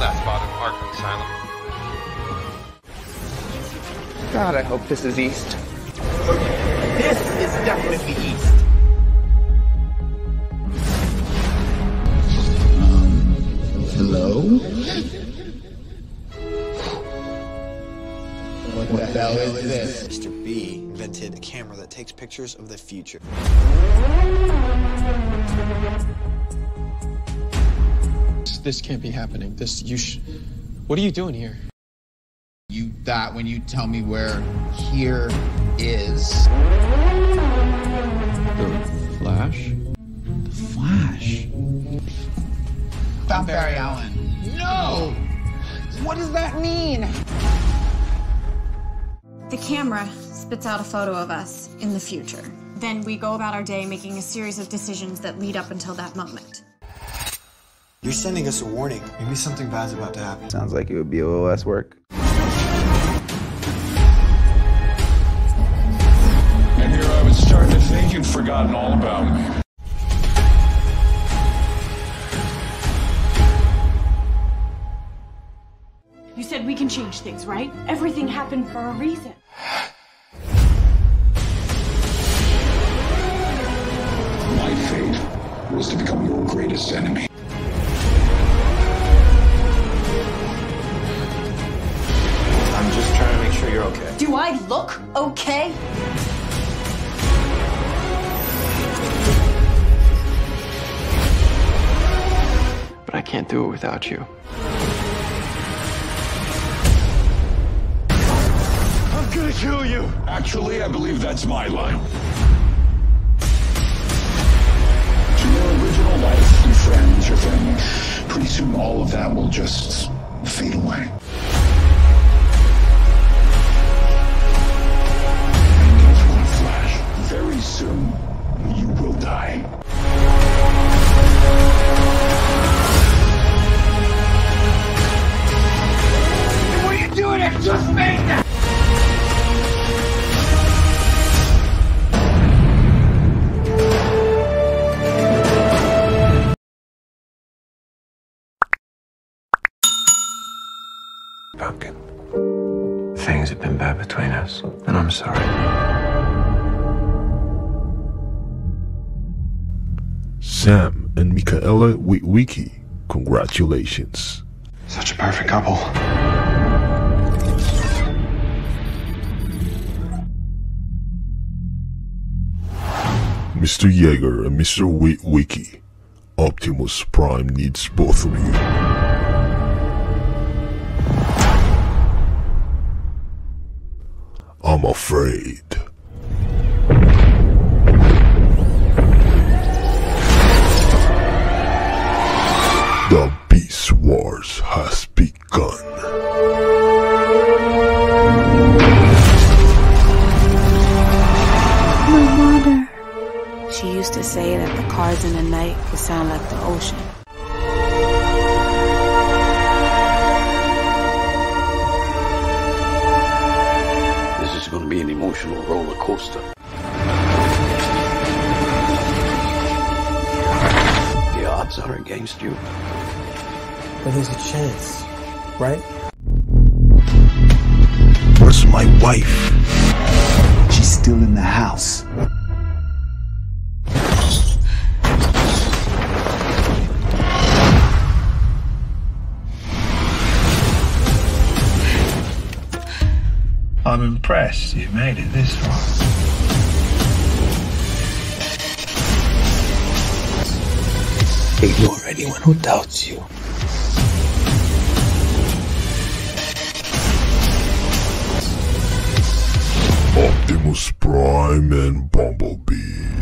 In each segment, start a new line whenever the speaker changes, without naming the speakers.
that spot Arkham Asylum. God, I hope this is east.
This is definitely east.
Hello? what the hell is this?
Mr. B invented a camera that takes pictures of the future.
This can't be happening. This, you sh. What are you doing here?
You that when you tell me where here is.
The Flash?
The Flash. Found Barry Allen. No! What does that mean?
The camera spits out a photo of us in the future. Then we go about our day making a series of decisions that lead up until that moment.
You're sending us a warning. Maybe something bad's about to happen.
Sounds like it would be a little less work.
And here I was starting to think you'd forgotten all about me.
You said we can change things, right? Everything happened for a reason.
My fate was to become your greatest enemy.
Okay?
But I can't do it without you.
I'm gonna kill you! Actually, I believe that's my line. To your original life, your friends, your family. Pretty soon all of that will just fade away.
Things have been bad between us, and I'm sorry.
Sam and Mikaela Witwicky, congratulations.
Such a perfect couple.
Mr. Yeager and Mr. Witwicky, Optimus Prime needs both of you. Afraid. The Beast Wars has begun.
My mother. She used to say that the cars in the night would sound like the ocean.
Odds are against you.
But there's a chance, right?
Where's my wife? She's still in the house.
I'm impressed you made it this far.
Ignore anyone who doubts you.
Optimus Prime and Bumblebee.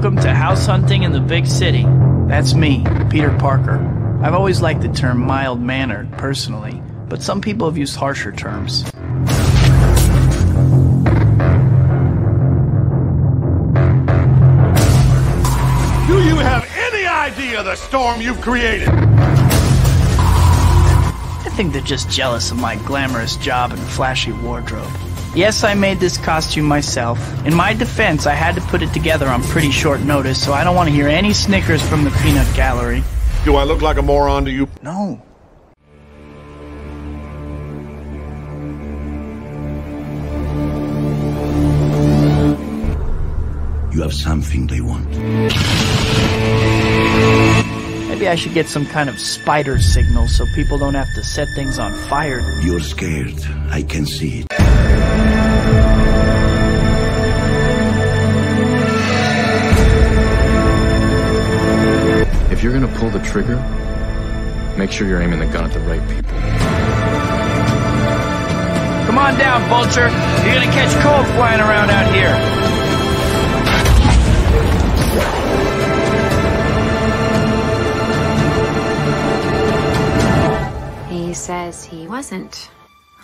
Welcome to house hunting in the big city. That's me, Peter Parker. I've always liked the term mild mannered personally, but some people have used harsher terms.
Do you have any idea the storm you've created?
I think they're just jealous of my glamorous job and flashy wardrobe. Yes, I made this costume myself. In my defense, I had to put it together on pretty short notice, so I don't want to hear any snickers from the peanut gallery.
Do I look like a moron to you?
No.
You have something they want.
Maybe I should get some kind of spider signal so people don't have to set things on fire.
You're scared. I can see it.
If you're gonna pull the trigger, make sure you're aiming the gun at the right people.
Come on down, Vulture. You're gonna catch cold flying around out here.
Says he wasn't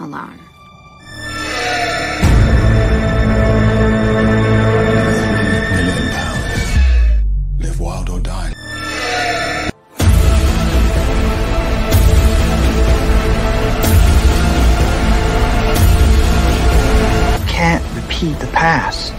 alone.
Million pounds. Live wild or die.
Can't repeat the past.